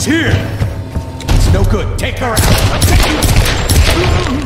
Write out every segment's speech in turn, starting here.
She's here! It's no good. Take her out.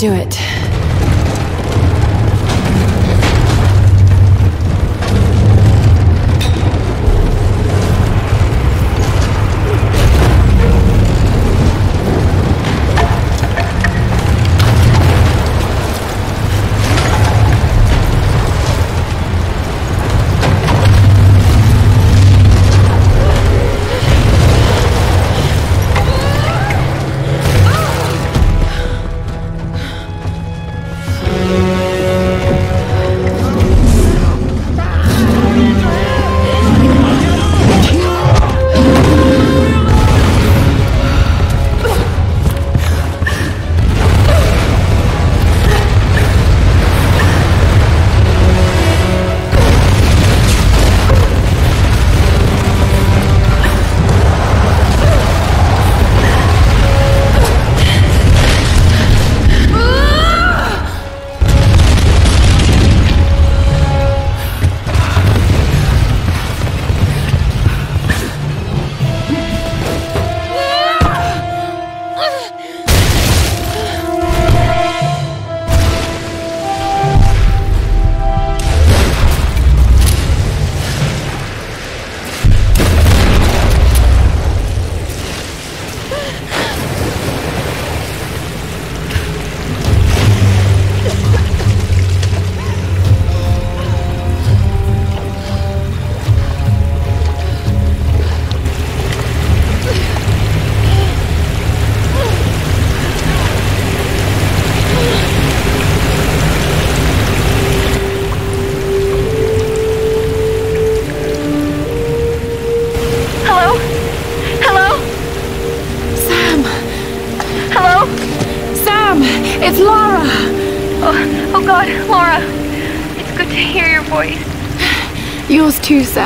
Do it.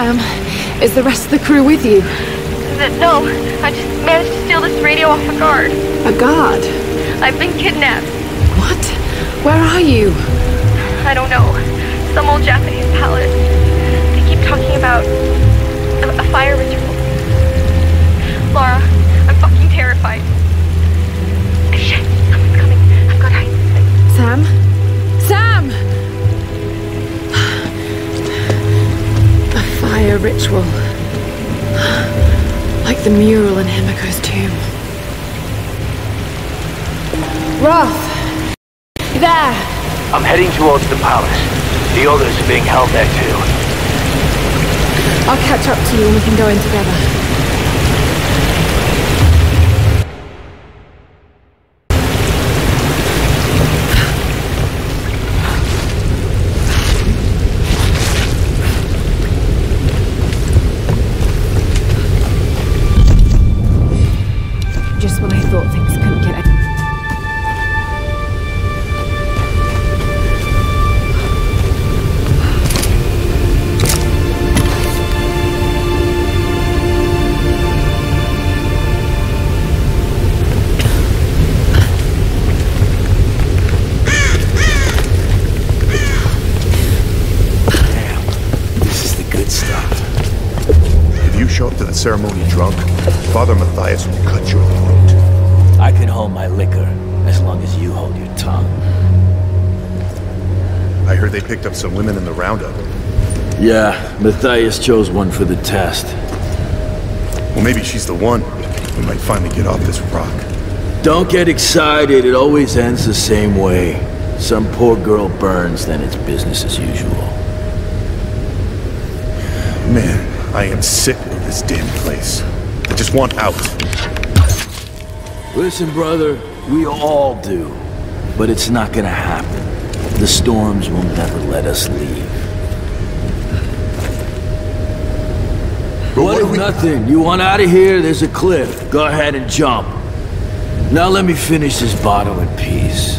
Sam. Is the rest of the crew with you? No, I just managed to steal this radio off a guard. A guard? I've been kidnapped. What? Where are you? I don't know. Some old Japanese palace. They keep talking about a, a fire ritual. Ritual. Like the mural in Himiko's tomb. Roth! You there! I'm heading towards the palace. The others are being held there too. I'll catch up to you and we can go in together. Ceremony drunk, Father Matthias will cut your throat. I can hold my liquor as long as you hold your tongue. I heard they picked up some women in the roundup. Yeah, Matthias chose one for the test. Well, maybe she's the one. We might finally get off this rock. Don't get excited, it always ends the same way. Some poor girl burns, then it's business as usual. Man, I am sick of this damn place. I just want out. Listen, brother, we all do. But it's not gonna happen. The storms will never let us leave. But What if if we- nothing? You want out of here? There's a cliff. Go ahead and jump. Now let me finish this bottle in peace.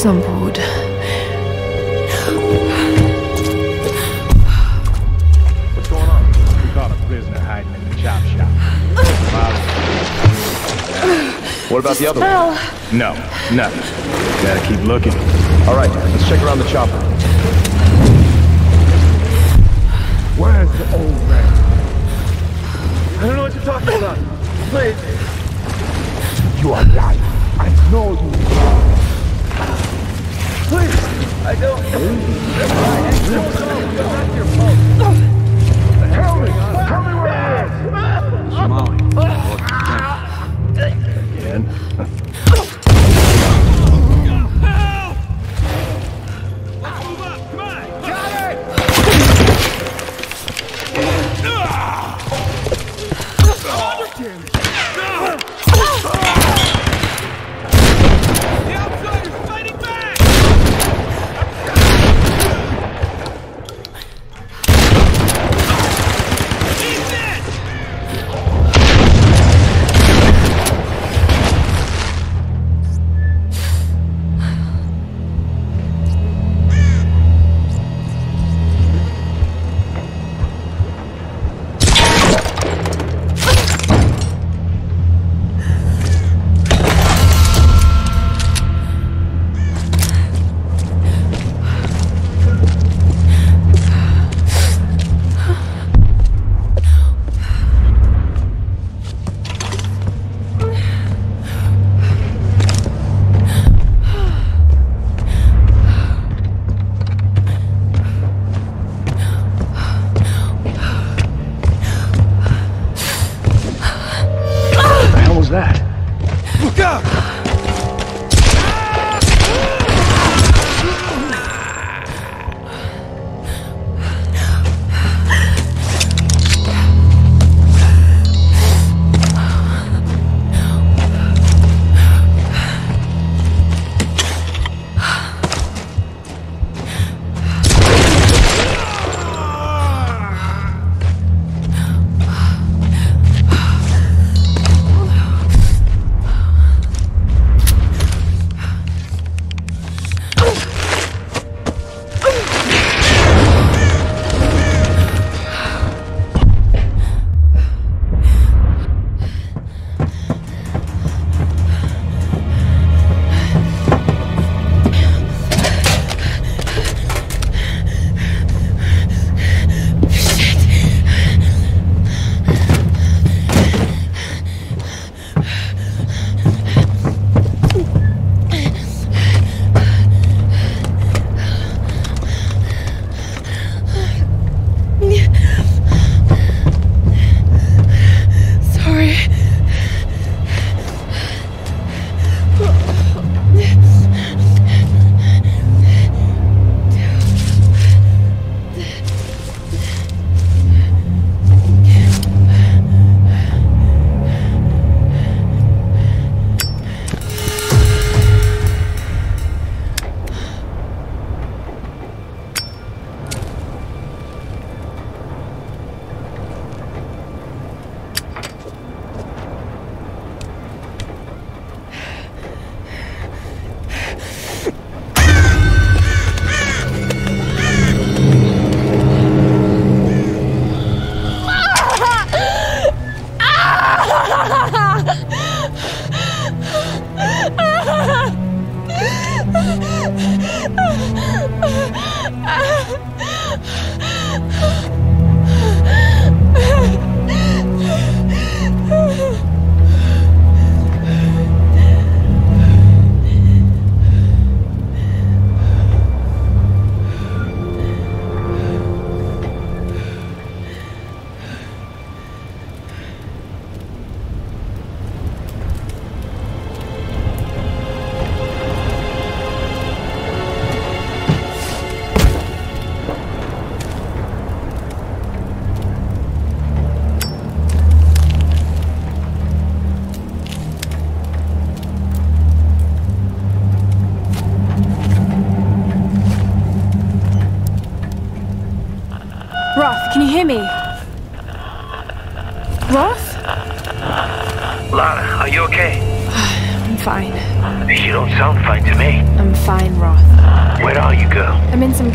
Eyes on board. What's going on? We caught a prisoner hiding in the chop shop. What about the other one? No, nothing. Gotta keep looking. All right, let's check around the chopper. Where's the old man? I don't know what you're talking about. Please. You are lying. I know you. I don't. Tell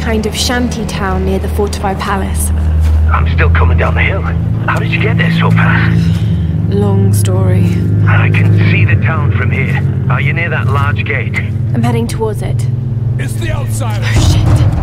kind of shanty town near the fortified palace. I'm still coming down the hill. How did you get there so fast? Long story. I can see the town from here. Are you near that large gate? I'm heading towards it. It's the outsider. Oh, Shit. There!